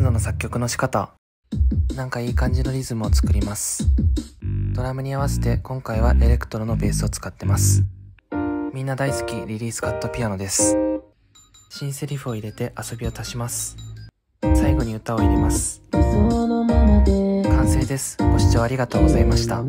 ズノの作曲の仕方。なんかいい感じのリズムを作ります。ドラムに合わせて今回はエレクトロのベースを使ってます。みんな大好きリリースカットピアノです。新セリフを入れて遊びを足します。最後に歌を入れます。完成です。ご視聴ありがとうございました。